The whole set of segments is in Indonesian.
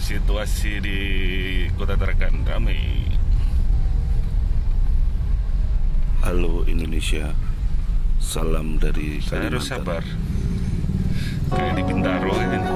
situasi di kota Tarakan ramai. Halo Indonesia, salam dari Saya harus sabar. Kayak di Bintaro ini.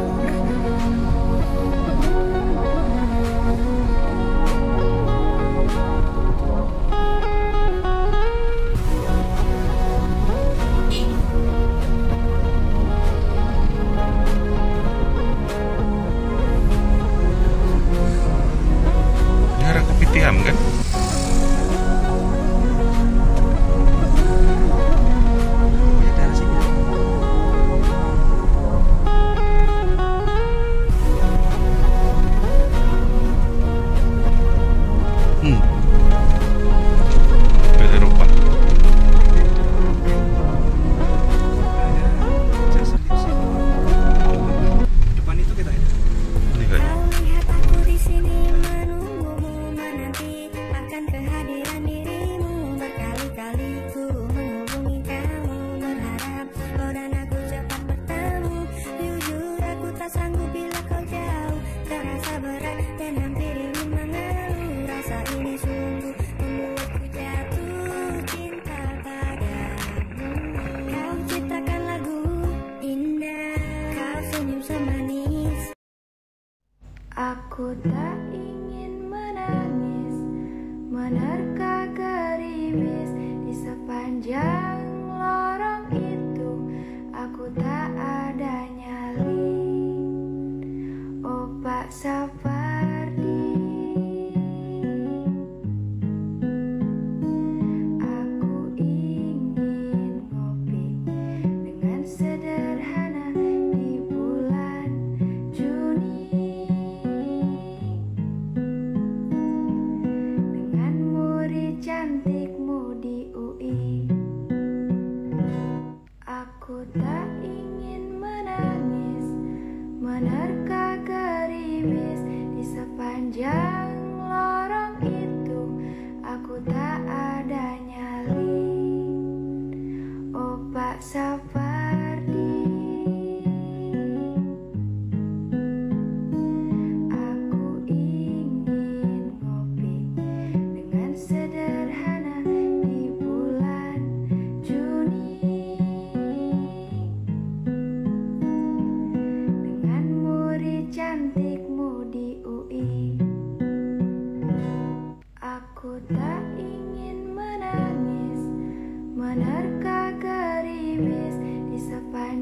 that.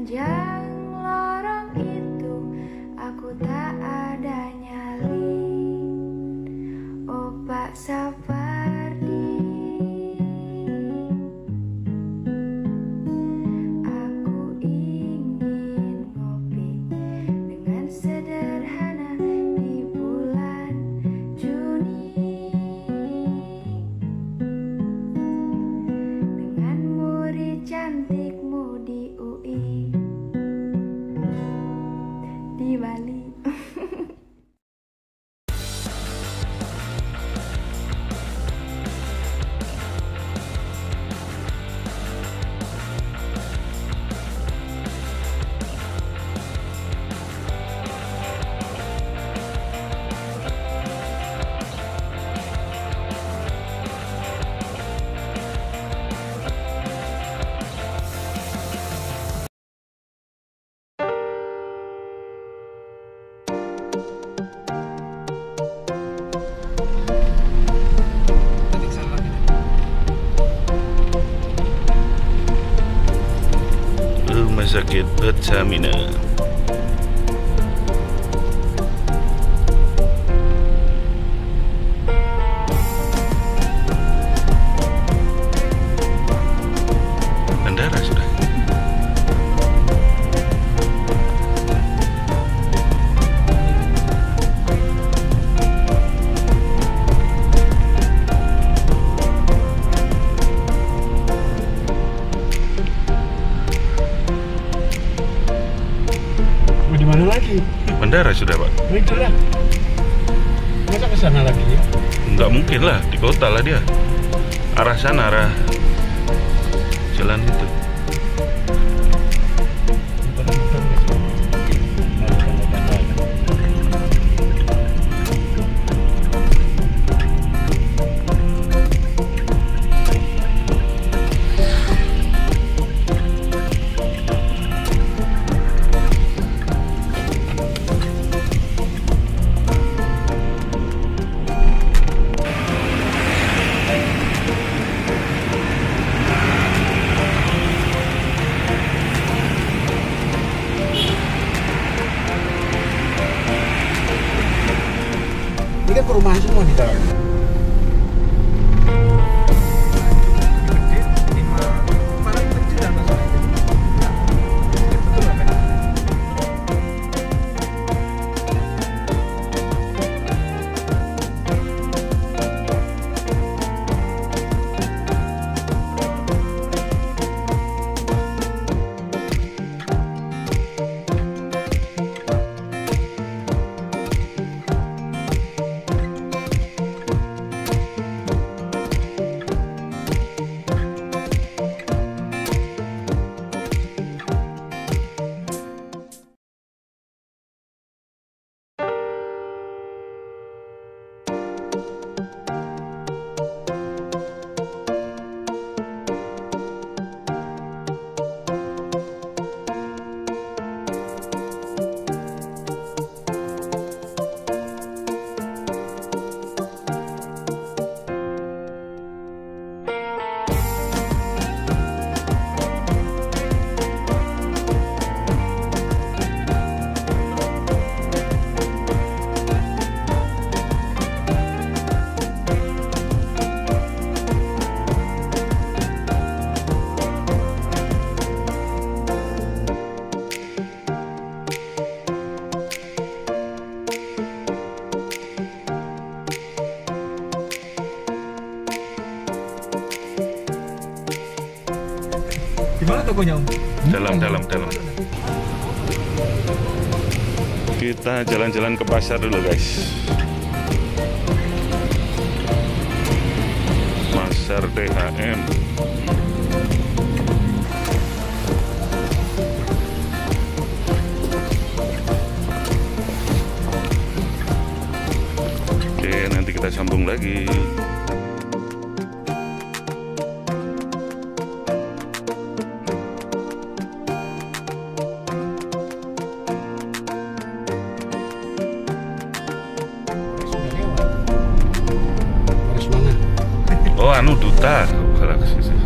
Yeah. rumah sakit Pertamina. sudah pak. Winter lah masa ke sana lagi ya? nggak mungkin lah di kota lah dia. Arah sana arah jalan itu. Tokonya om? Dalam, dalam, dalam. Kita jalan-jalan ke pasar dulu guys. Pasar THM. Oke, nanti kita sambung lagi. Manudo tá? O